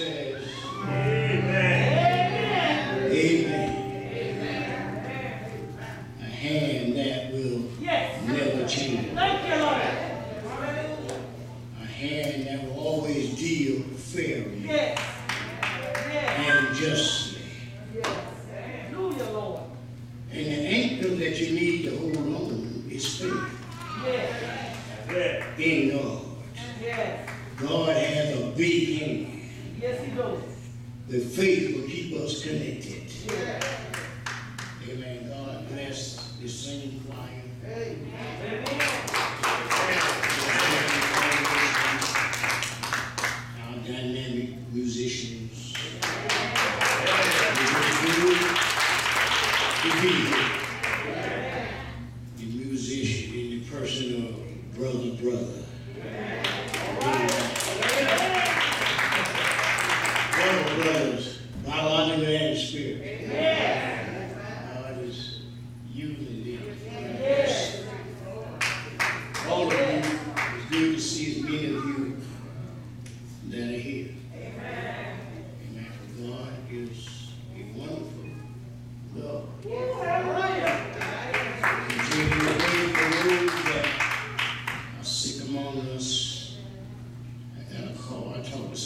says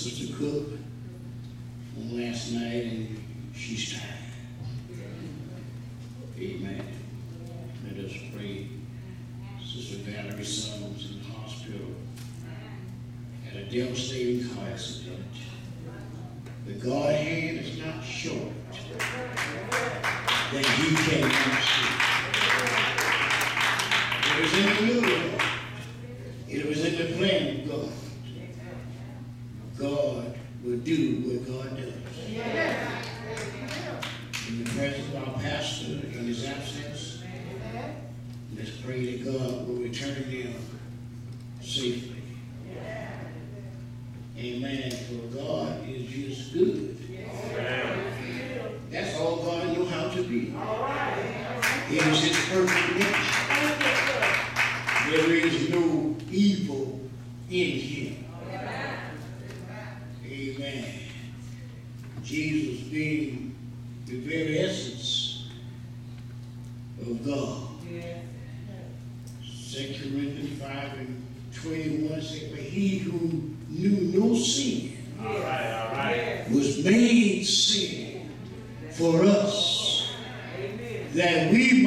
Sister Cook last night, and she's tired.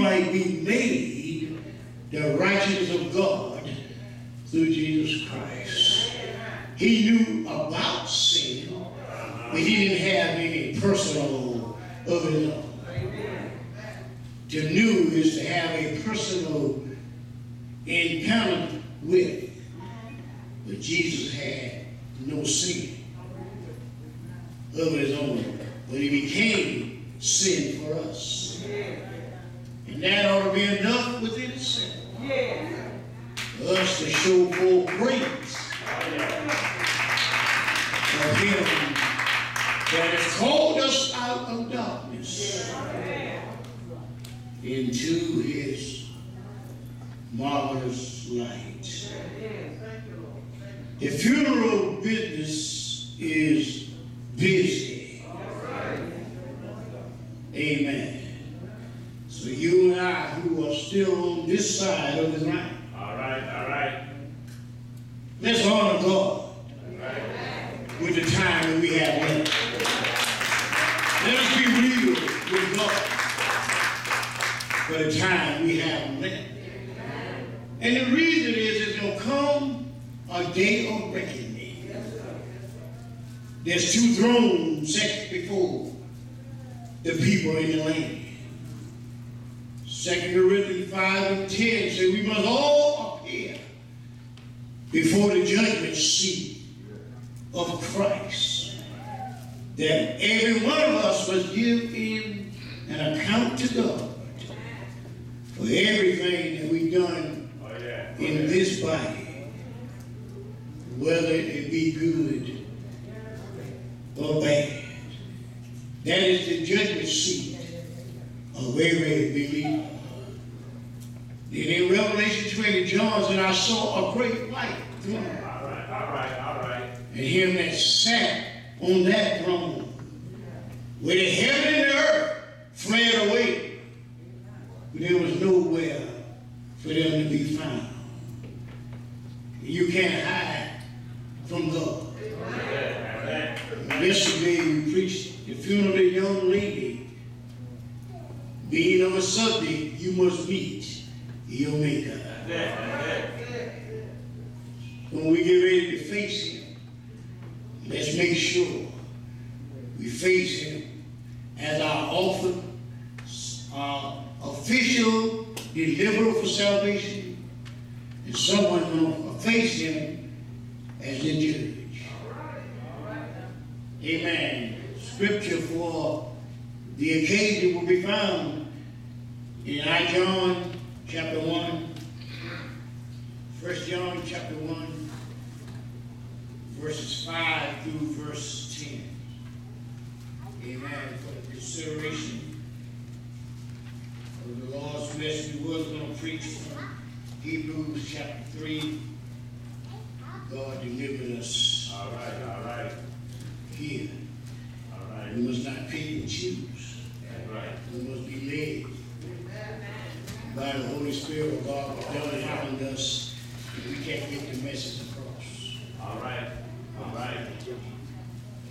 might be made the righteousness of God through Jesus Christ. He knew about sin, but he didn't have any personal of his own. To know is to have a personal encounter with. But Jesus had no sin of his own, but he became sin for us. And that ought to be enough within itself. Yeah. Us to show forth the people in the land. Second Corinthians 5 and 10 say we must all appear before the judgment seat of Christ. That every one of us must give in an account to God for everything that we've done oh, in this body, whether it be good or bad. That is the judgment seat of every believer. Then in Revelation 20, John said, I saw a great white throne. All right, all right, all right. And him that sat on that throne, where the heaven and the earth fled away, but there was nowhere for them to be found. You can't hide from God. Amen. This funeral young lady. Being of a subject, you must meet your maker. When we get ready to face him, let's make sure we face him as our author, our official deliverer for salvation, and someone to face him as the judge. Amen. Scripture for the occasion will be found in I John chapter 1, 1 John chapter 1, verses 5 through verse 10. Amen. For the consideration of the Lord's message, we was going to preach from Hebrews chapter 3. God delivered us All right, all right, here. We must not pick and choose. We must be led by the Holy Spirit of God done around us. and We can't get the message across. All right, all right.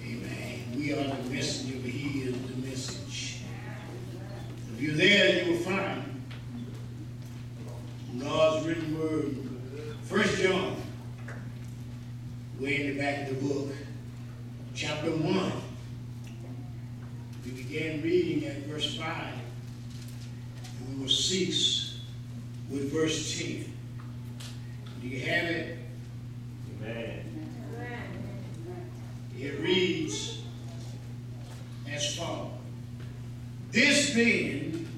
Amen. We are the messenger, but He is the message. If you're there, you will find God's written word. First John, way in the back of the book, chapter 1. We began reading at verse 5. And we will cease with verse 10. Do you have it? Amen. It reads as follows. This then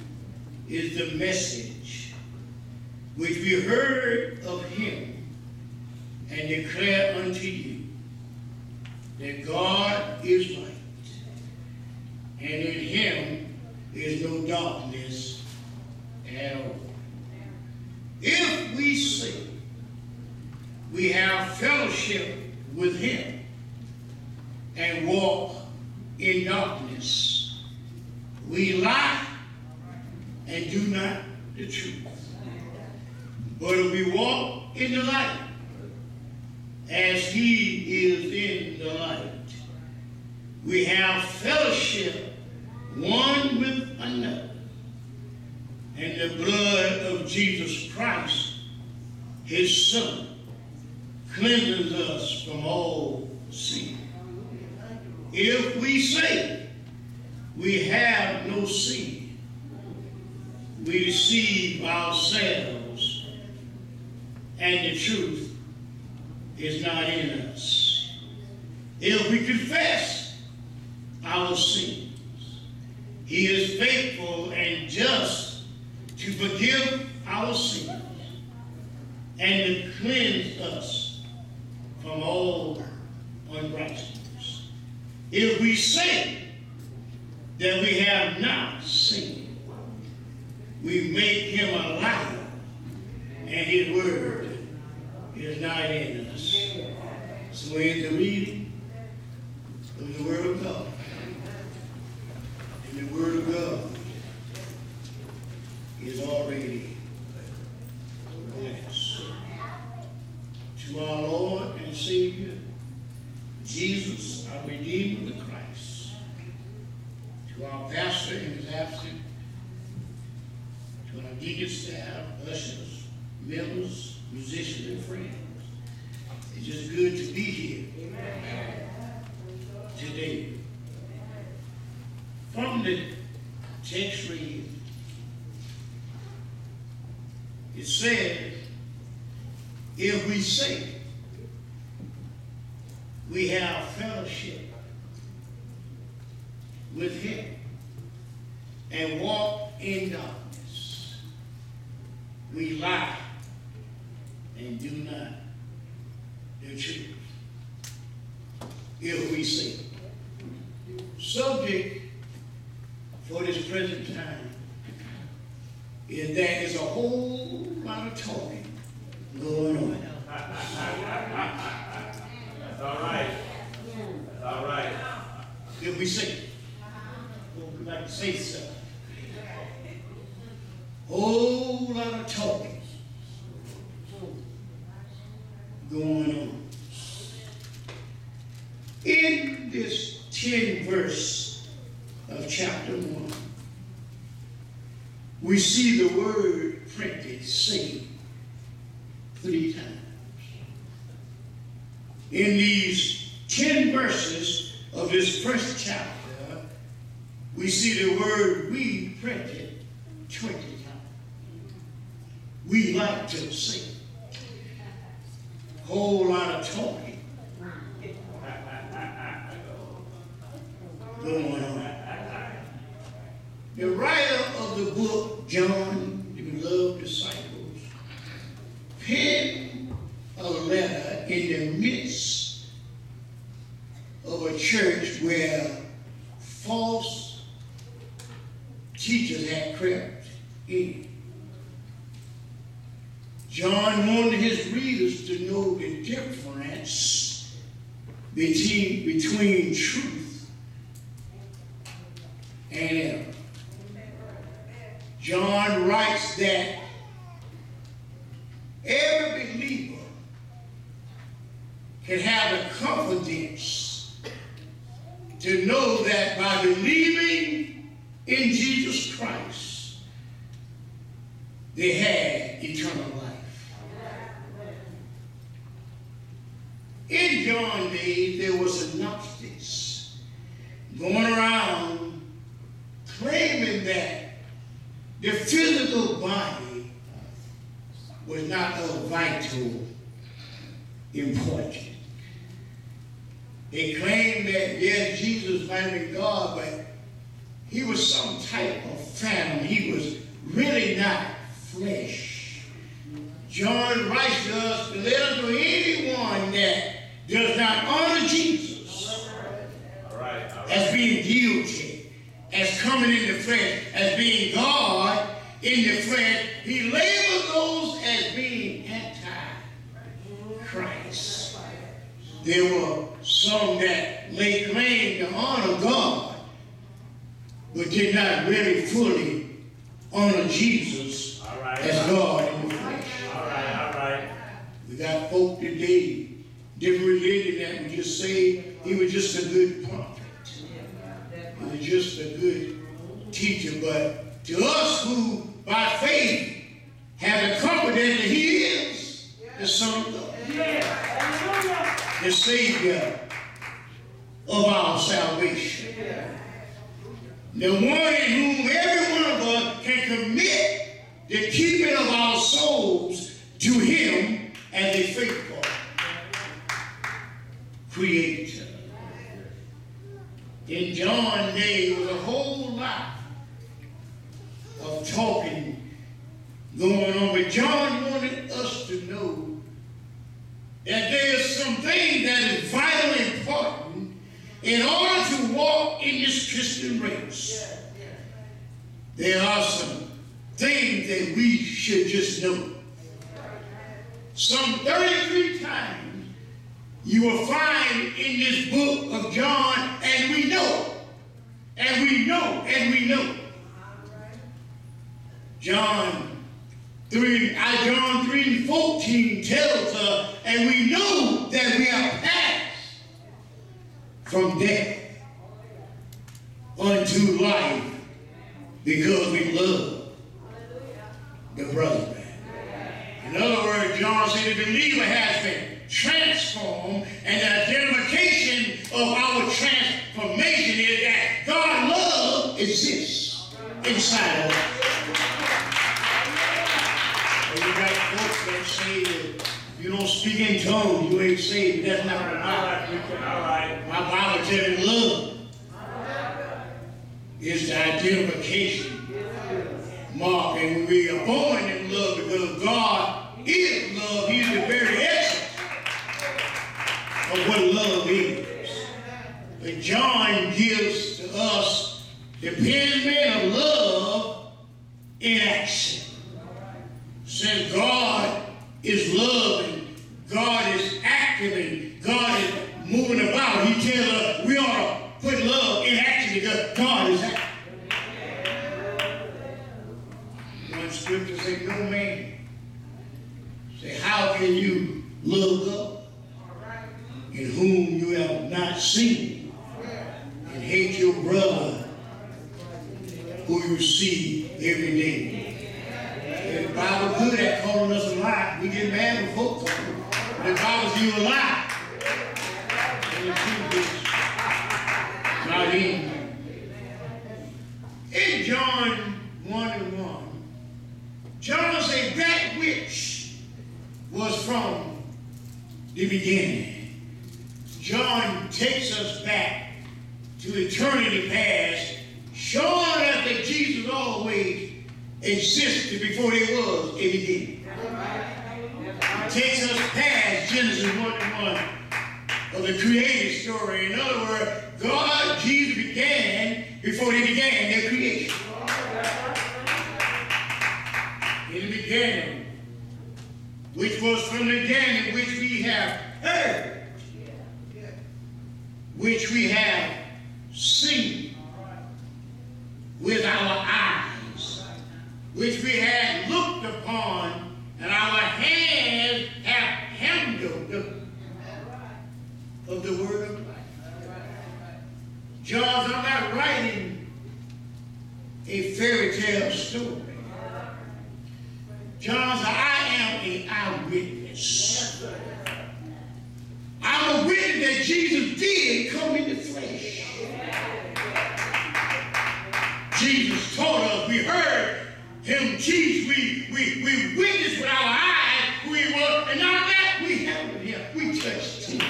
is the message which we heard of him declare unto you that God is light, and in him is no darkness at all. If we say we have fellowship with him, and walk in darkness. We lie and do not the truth. But if we walk in the light, as he is in the light, we have fellowship one with another. And the blood of Jesus Christ, his son, cleanses us from all sin. If we say we have no sin, we deceive ourselves, and the truth is not in us. If we confess our sins, He is faithful and just to forgive our sins and to cleanse us from all unrighteousness. If we say that we have not sinned, we make him a liar, and his word is not in us. So we the to of the word of God, and the word of God is already blessed. To our Lord and Savior, Jesus, our Redeemer, the Christ. To our pastor in his absence, to our deacon staff, ushers, members, musicians, and friends. It's just good to be here today. From the text reading, it says, if we say we have fellowship with him and walk in darkness, we lie and do not the truth. If we say, subject for this present time is that there's a whole lot of talking going on. That's all right. That's all right. Can we say it? Well, we like say so. Whole lot of talking going on. In this 10 verse of chapter 1, we see the word printed, say, three times. In these 10 verses of this first chapter, we see the word we printed 20 times. We like to sing. Whole lot of talking going on. The writer of the book, John, the beloved disciples, penned a letter in the midst of a church where false teachers had crept in. John wanted his readers to know the difference between, between truth and error. John writes that every believer can have the confidence to know that by believing in Jesus Christ, they had eternal life. In John day, there was a Gnostics going around claiming that the physical body was not of vital importance. That, yes, Jesus might be God, but he was some type of phantom. He was really not flesh. John writes to us to let unto anyone that does not honor Jesus. All right. as being guilty, as coming in the flesh, as being God in the flesh, he labels those as being anti-Christ. There were some that laid claim to honor God, but did not really fully honor Jesus All right. as God in the flesh. All right. All right. We got folk today, different religion that would just say he was just a good prophet. He was just a good teacher. But to us who by faith have the confidence that he is the Son of God, the Savior of our salvation. The one in whom every one of us can commit the keeping of our souls to him as a faithful creator. In John's day, there was a whole lot of talking going on, but John wanted us to know that there's some things that is vitally important in order to walk in this Christian race. There are some things that we should just know. Some 33 times you will find in this book of John, and we know, and we know, and we know. John 3, uh, John 3 and 14 tells us, and we know that we are passed from death unto life because we love the brother man. In other words, John said the believer has been transformed, and the identification of our transformation is that God love exists inside of us. And you got folks that say you don't speak in tongues, you ain't saved. That's not what the Bible. right. All right. My Bible tells me love is the identification mark, and we are born in love because God is love. He's the very essence of what love is. But John gives to us the epitome of love in action. Since God is loving, God is active, and God is moving about, He tells us we ought to put love in action because God is action. One scripture say, no man. Say, how can you love God in whom you have not seen and hate your brother who you see every day? And the Bible good at calling us a lie. We get mad when folks call The Bible says you a lie. And the truth is not in. In John 1 and 1, John said that which was from the beginning. John takes us back to eternity past, showing us that Jesus always existed before there was a beginning. He takes us past Genesis 1 and 1 of the created story. In other words, God, Jesus began before he began their creation. In the beginning, which was from the beginning, which we have heard, which we have seen with our eyes, which we have looked upon, and our hands have handled of the word of life. John, I'm not writing a fairy tale story. John I am an eyewitness. I'm a witness that Jesus did come in the flesh. Jesus taught us, we heard him teach, we, we, we witnessed with our eyes who he was, and now that we handled him, we touched him.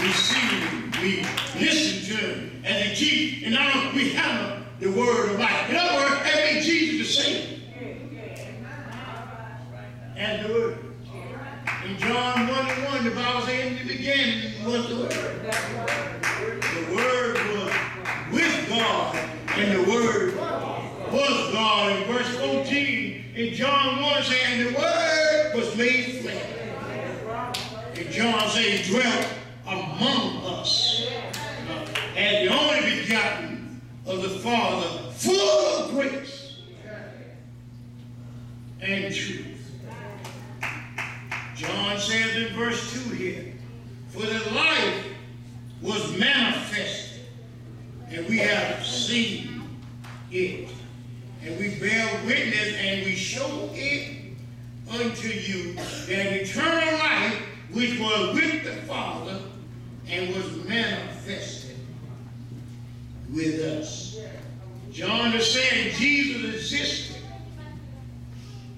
We see him, we listen to him as he teach, and now we handle the word of life. In other words, made Jesus the Savior. And the word. In John 1 and 1, the Bible says, in the beginning was the word. The word was with God, and the word was God. In verse 14, in John 1 saying, the word was made flesh. And John says, dwelt among us uh, as the only begotten of the Father, full of grace and truth. John says in verse 2 here, for the life was manifested, and we have seen it. And we bear witness, and we show it unto you, that eternal life which was with the Father and was manifested with us. John is saying Jesus existed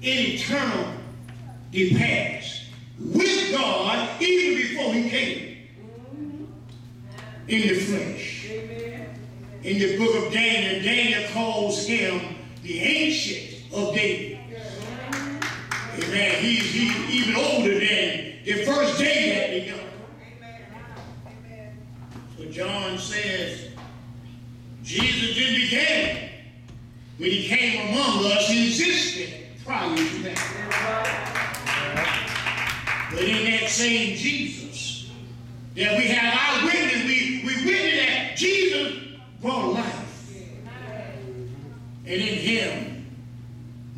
in eternal the past with God even before he came in the flesh. In the book of Daniel, Daniel calls him the ancient of Days. Amen. He's, he's even older than the first day that begun. So John says, Jesus didn't begin when he came among us, he existed prior to that. But in that same Jesus, that we have our witness, we, we witness that Jesus brought life. And in him,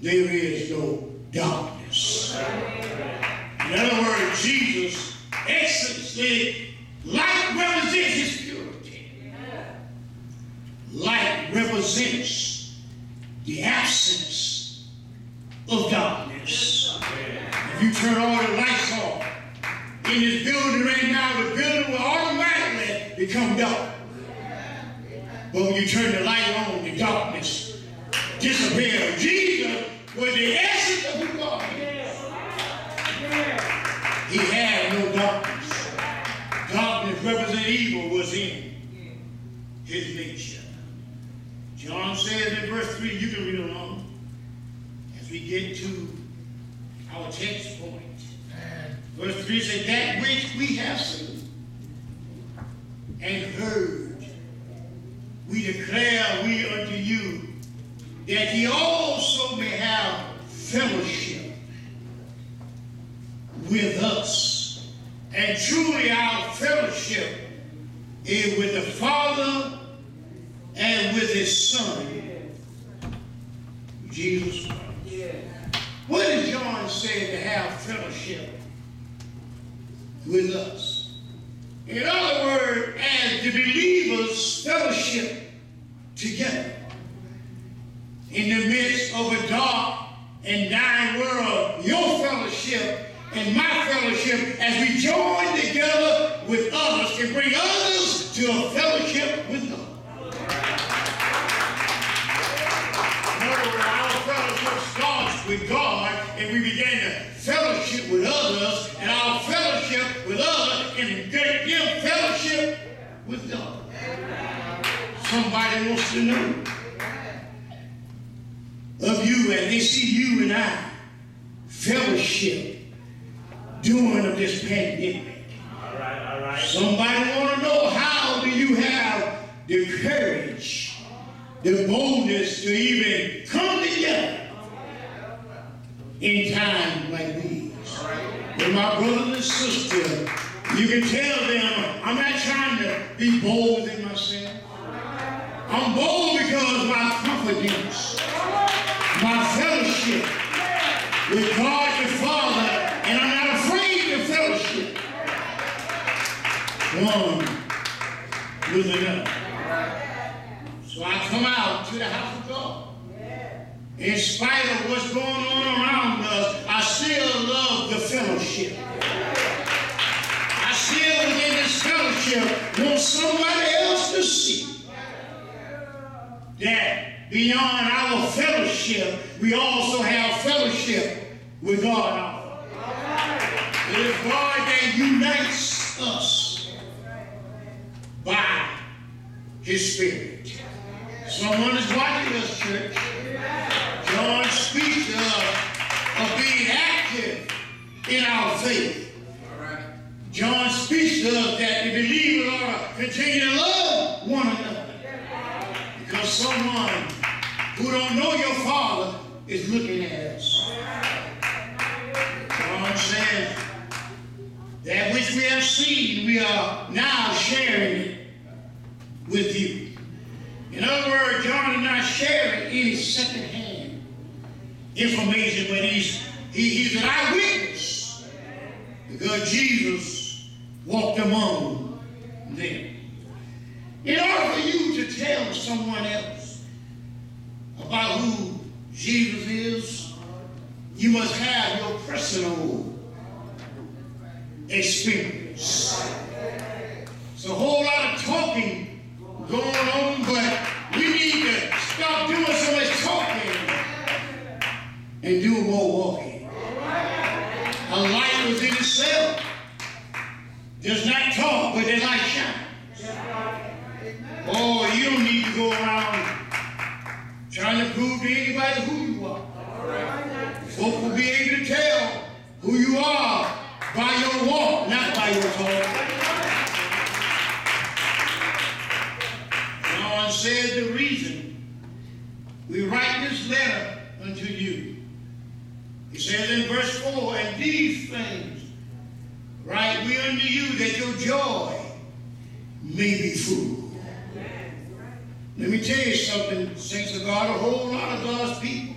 there is no darkness. In other words, Jesus, essence, the light represents his purity. Light represents the absence of darkness. If you turn all the lights off in this building right now, the building will automatically become dark. But when you turn the light on, the darkness disappears. Jesus was the essence of who God is. He had no darkness. Darkness representing evil was in his nature. John says in verse 3, you can read along, as we get to our text point. Verse 3 says, That which we have seen and heard, we declare we unto you, that ye also may have fellowship with us. And truly our fellowship is with the Father and with his Son, Jesus Christ. What John saying to have fellowship with us? In other words, as the believers fellowship together in the midst of a dark and dying world, your fellowship and my fellowship as we join together with others can bring others to a fellowship Wants to know of you and they see you and I fellowship during of this pandemic. All right, all right. Somebody want to know how do you have the courage, the boldness to even come together in times like these. With my brothers and sisters, you can tell them I'm not trying to be bold in myself. I'm bold because my confidence, my fellowship with God the Father, and I'm not afraid to fellowship one with another. So I come out to the house of God. In spite of what's going on around us, I still love the fellowship. I still, within this fellowship, want somebody else to see that beyond our fellowship, we also have fellowship with God. It is God that unites us by His Spirit. Someone is watching us, church. John speaks us of being active in our faith. John speaks of that the believers ought to continue to love one another. Someone who don't know your Father is looking at us. John says, that which we have seen, we are now sharing it with you. In other words, John is not sharing any secondhand information, but he's, he, he's an eyewitness because Jesus walked among them. In order for you to tell someone else about who Jesus is, you must have your personal experience. It's a whole lot of talking going on, but we need to stop doing so much talking and do more walking. A light within itself does not talk, but the light shines. Oh, you don't need to go around trying to prove to anybody who you are. Folk will be able to tell who you are by your walk, not by your talk. John said the reason we write this letter unto you. He says in verse 4, and these things write we unto you that your joy may be full. Let me tell you something, saints of God, a whole lot of God's people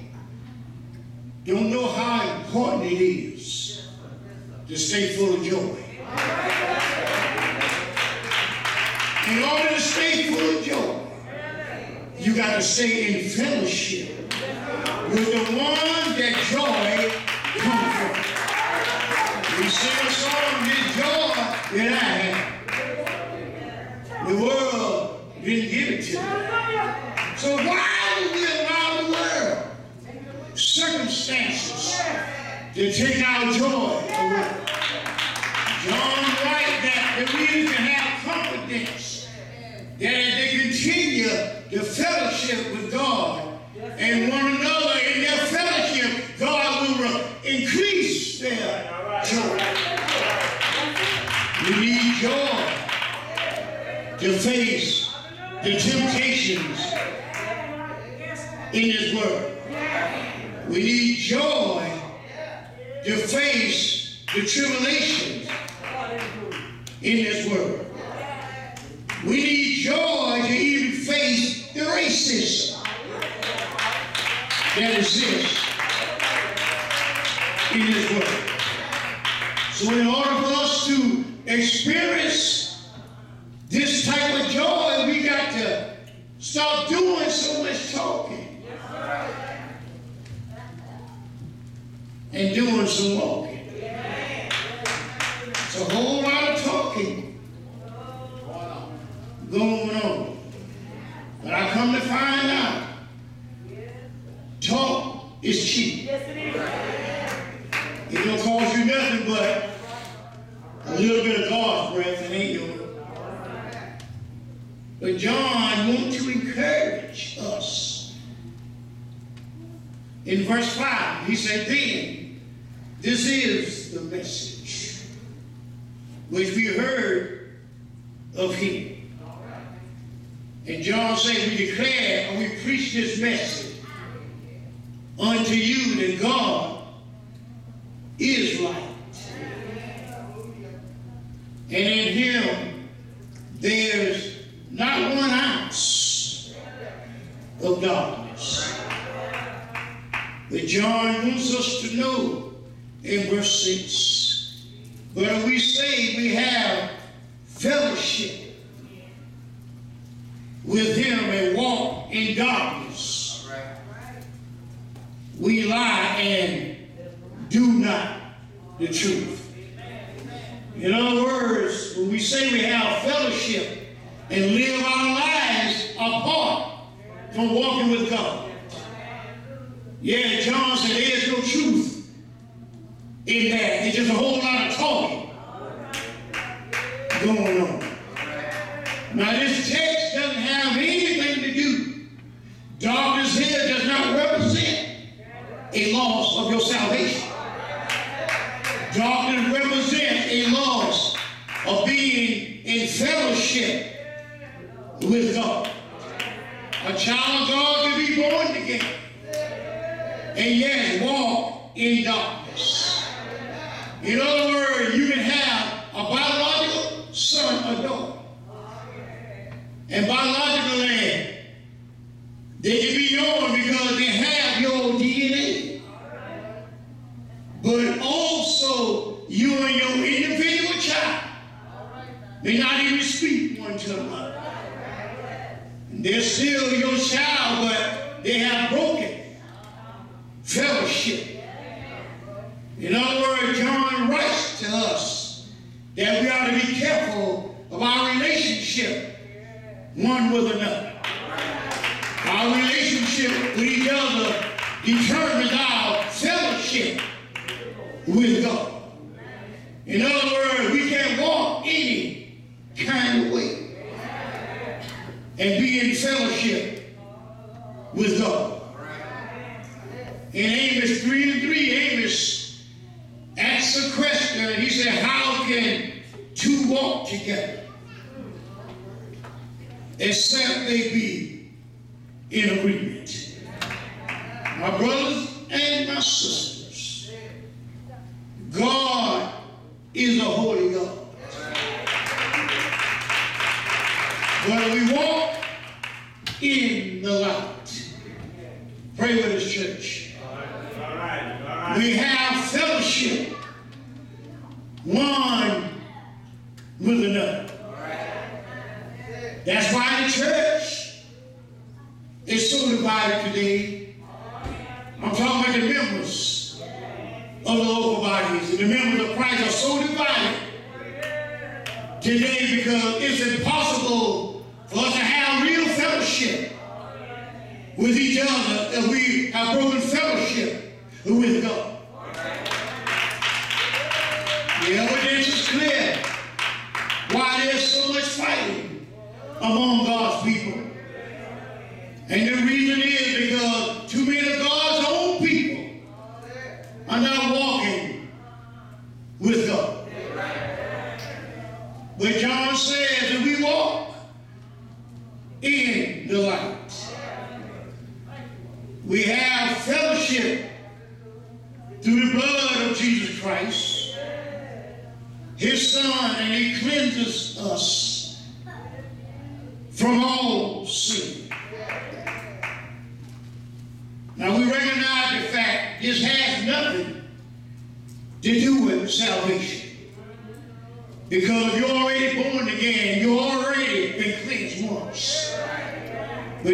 don't know how important it is to stay full of joy. In order to stay full of joy, you got to stay in fellowship with the one that joy comes from. We sing a song, this joy that I have. The world didn't give it to me. So why do we allow the world, circumstances, to take our joy away? John writes that the reason to have confidence that as they continue to fellowship with God and one another in their fellowship, God will uh, increase their joy. We need joy to face the temptations in this world. We need joy to face the tribulations in this world. We need joy to even face the racism that exists in this world. So in order for us to experience this type of joy, we got to stop doing so much talking and doing some walking. It's a whole lot of talking going on. But I come to find out talk is cheap. It don't cost you nothing but a little bit of God's breath and ain't yours. But John wants to encourage us. In verse 5, he said, Then this is the message which we heard of him. And John said, We declare and we preach this message unto you that God is light. And in him there's not one ounce of darkness. But John wants us to know in verse 6 but we say we have fellowship with him and walk in darkness. We lie and do not the truth. In other words, when we say we have fellowship and live our lives apart from walking with God. Yeah, John said there's no truth in that. It's just a whole lot of talking going on. Now, this text doesn't have anything to do. Darkness here does not represent a loss of your salvation. Darkness represents a loss of being in fellowship with God. A child of God can be born again and yet walk in darkness. In other words, you can have a biological son or daughter. And biologically, they can be yours because they have your DNA. But also, you and your individual child may not even speak one to another. They're still your child, but they have broken fellowship. In other words, John writes to us that we ought to be careful of our relationship one with another. Our relationship with each other determines our fellowship with God. In other words, we can't walk any kind of way and be in fellowship with God. In Amos 3 and 3, Amos asked a question and he said, How can two walk together except they be in agreement? My brothers and my sisters, God is a holy God. But we walk in the light. Pray with us, church. All right. All right. We have fellowship one with another. That's why the church is so divided today. I'm talking about the members of the local bodies the members of Christ are so divided today because it's impossible for us to have real fellowship with each other if we have broken fellowship with God. Clear why there's so much fighting among God's people. And the reason is because too many of God's own people are not walking with God. But John says that we walk in the light. We have fellowship through the blood of Jesus Christ, his son and he cleanses us from all sin. Now we recognize the fact this has nothing to do with salvation. Because you're already born again, you already been cleansed once. But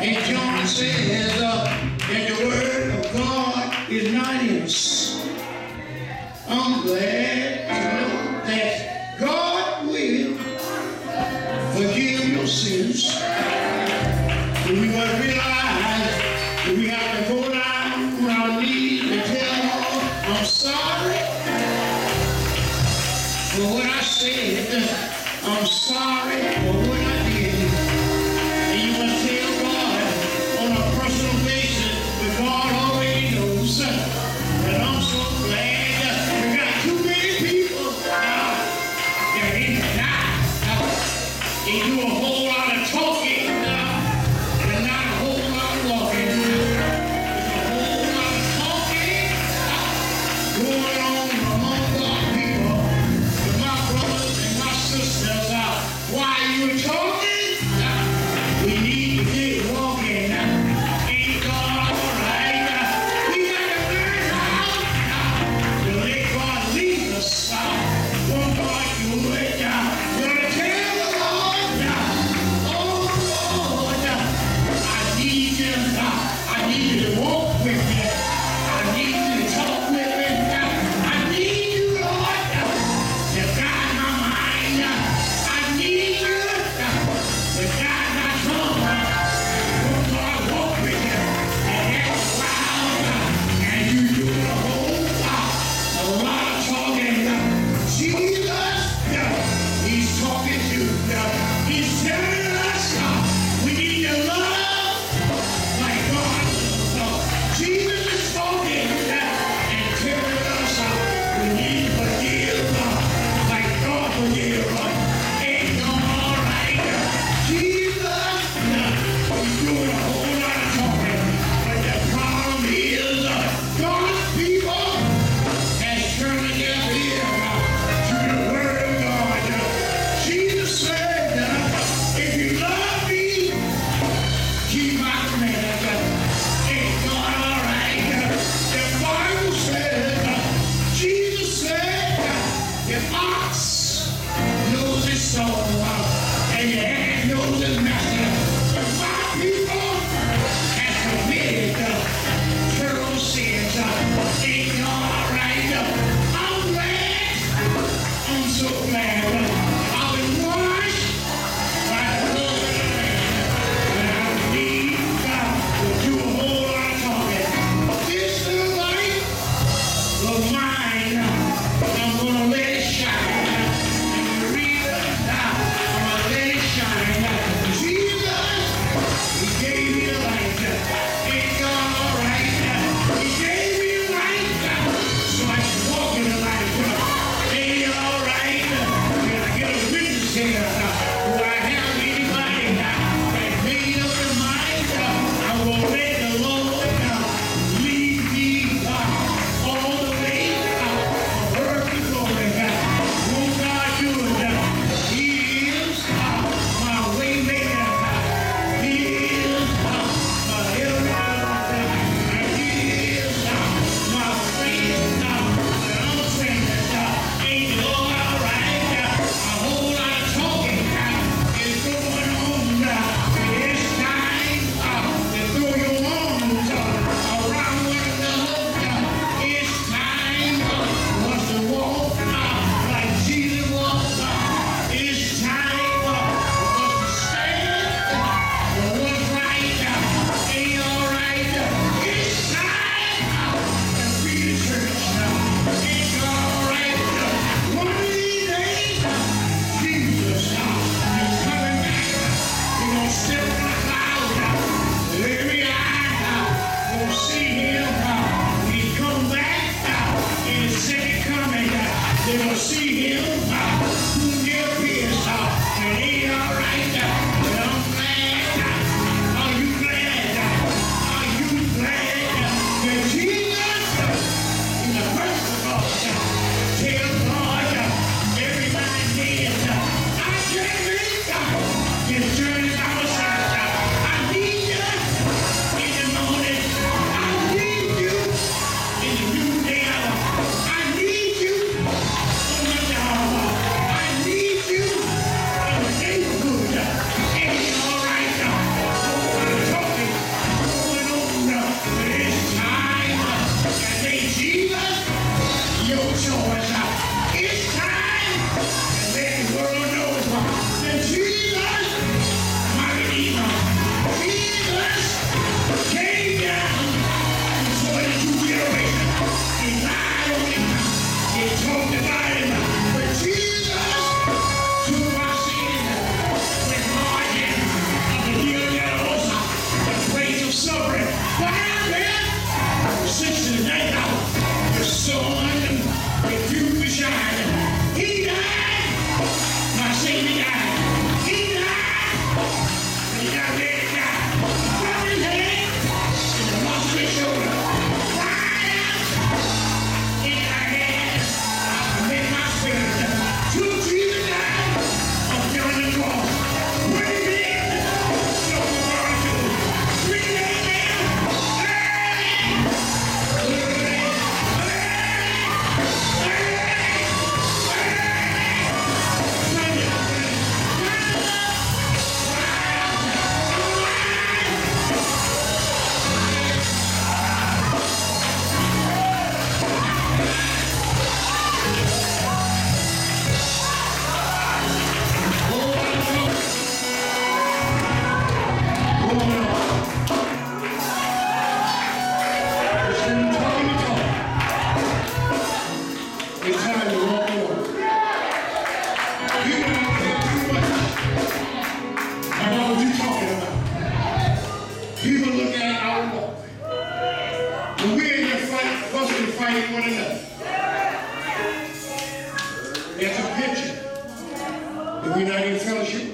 And John says uh, that the word of God is not in us. I'm glad fighting one another. That's a picture. If we're not in fellowship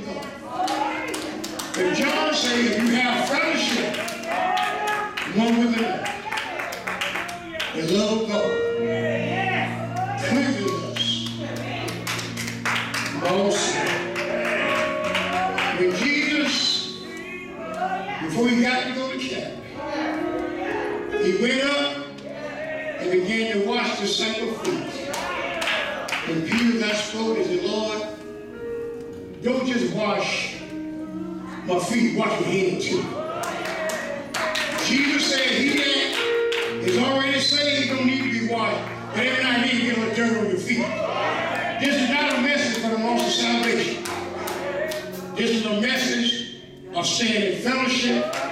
Don't just wash my feet, wash your hands too. Jesus said he that is already saved don't need to be washed, but every night and then you get a dirt on your feet. This is not a message for the lost of salvation. This is a message of staying fellowship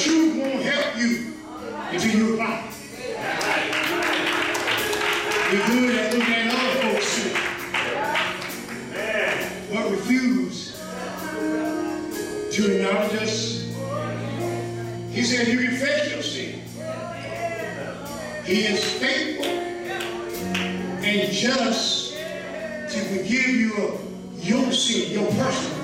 truth won't help you until you apply it. You're good at looking at other folks' sin, but refuse to acknowledge us. He said, You confess your sin. He is faithful and just to forgive you of your sin, your personal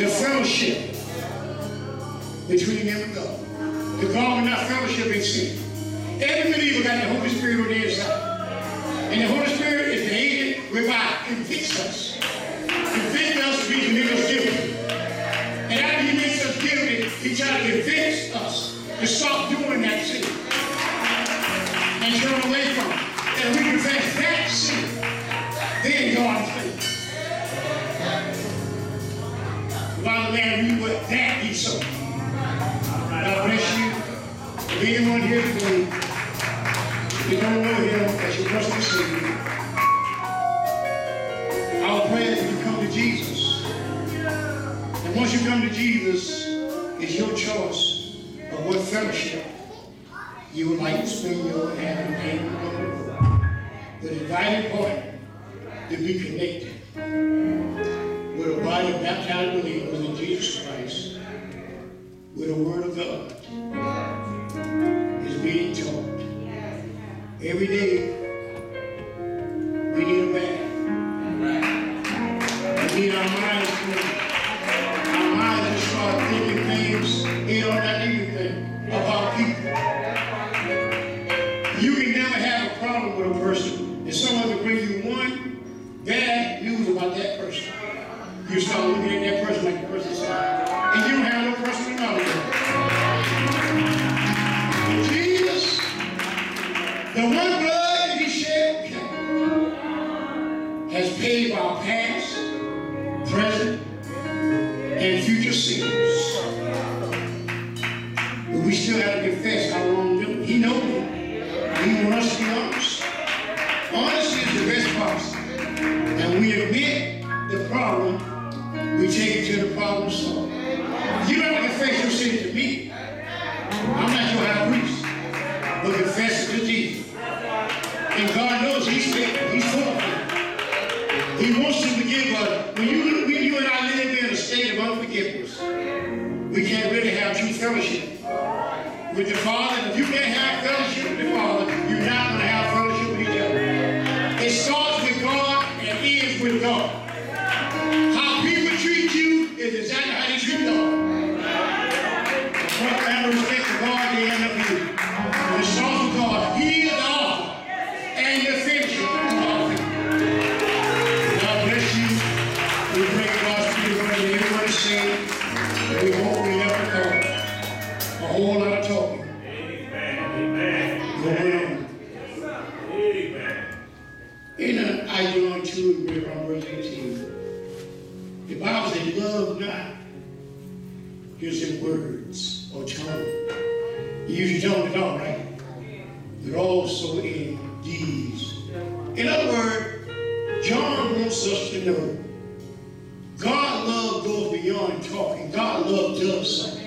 the fellowship between him and God. The God will not fellowship in sin. Every believer got the Holy Spirit on the inside. And the Holy Spirit is the agent revive, convicts us. Convict us to be the make us guilty. And after he makes us guilty, he tries to convince us to stop doing that sin. And turn away from it. And we confess that sin. Then God Священномученика You start looking at that person like a person side, and you don't have no personal knowledge. Jesus, the one If from verse 18. The Bible says, love not using words or charm. You use your tongue at all, right? But also in deeds. In other words, John wants us to know God love goes beyond talking. God love does something.